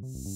Thank you.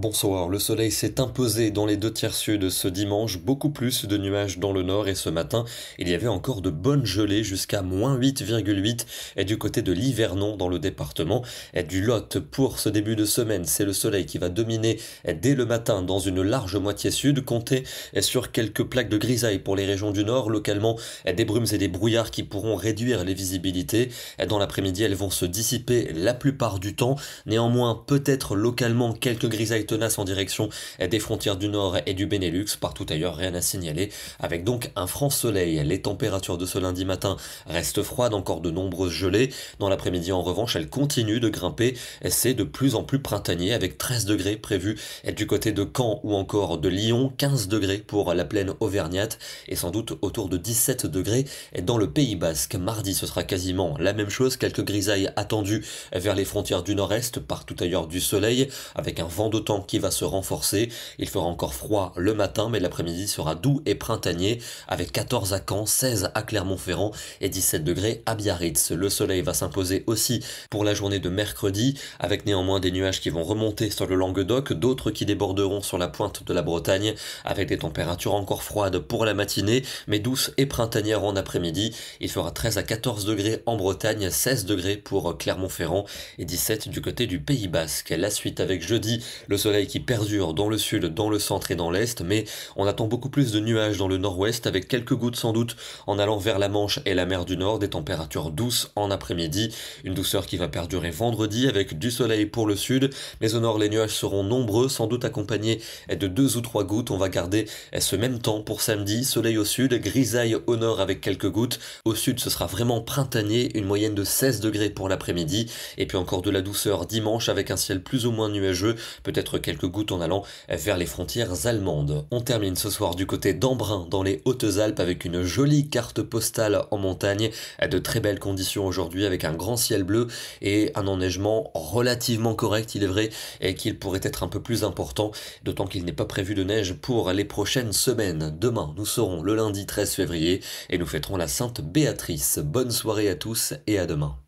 Bonsoir, le soleil s'est imposé dans les deux tiers sud ce dimanche, beaucoup plus de nuages dans le nord et ce matin il y avait encore de bonnes gelées jusqu'à moins 8,8 et du côté de l'Hivernon dans le département et du Lot pour ce début de semaine. C'est le soleil qui va dominer dès le matin dans une large moitié sud, comptez sur quelques plaques de grisaille pour les régions du nord, localement des brumes et des brouillards qui pourront réduire les visibilités. Dans l'après-midi elles vont se dissiper la plupart du temps, néanmoins peut-être localement quelques grisailles tenace en direction des frontières du Nord et du Benelux. Partout ailleurs, rien à signaler. Avec donc un franc soleil. Les températures de ce lundi matin restent froides, encore de nombreuses gelées. Dans l'après-midi, en revanche, elles continuent de grimper. C'est de plus en plus printanier avec 13 degrés prévus du côté de Caen ou encore de Lyon, 15 degrés pour la plaine auvergnate et sans doute autour de 17 degrés dans le Pays Basque. Mardi, ce sera quasiment la même chose. Quelques grisailles attendues vers les frontières du nord-est, partout ailleurs du soleil, avec un vent d'automne qui va se renforcer. Il fera encore froid le matin, mais l'après-midi sera doux et printanier, avec 14 à Caen, 16 à Clermont-Ferrand et 17 degrés à Biarritz. Le soleil va s'imposer aussi pour la journée de mercredi, avec néanmoins des nuages qui vont remonter sur le Languedoc, d'autres qui déborderont sur la pointe de la Bretagne, avec des températures encore froides pour la matinée, mais douces et printanières en après-midi. Il fera 13 à 14 degrés en Bretagne, 16 degrés pour Clermont-Ferrand et 17 du côté du Pays Basque. La suite avec jeudi, le soleil soleil qui perdure dans le sud, dans le centre et dans l'est, mais on attend beaucoup plus de nuages dans le nord-ouest avec quelques gouttes sans doute en allant vers la Manche et la mer du Nord, des températures douces en après-midi, une douceur qui va perdurer vendredi avec du soleil pour le sud, mais au nord les nuages seront nombreux, sans doute accompagnés de deux ou trois gouttes, on va garder ce même temps pour samedi, soleil au sud, grisaille au nord avec quelques gouttes, au sud ce sera vraiment printanier, une moyenne de 16 degrés pour l'après-midi, et puis encore de la douceur dimanche avec un ciel plus ou moins nuageux, peut-être quelques gouttes en allant vers les frontières allemandes. On termine ce soir du côté d'Embrun dans les Hautes-Alpes avec une jolie carte postale en montagne, de très belles conditions aujourd'hui avec un grand ciel bleu et un enneigement relativement correct il est vrai et qu'il pourrait être un peu plus important d'autant qu'il n'est pas prévu de neige pour les prochaines semaines. Demain nous serons le lundi 13 février et nous fêterons la Sainte Béatrice. Bonne soirée à tous et à demain.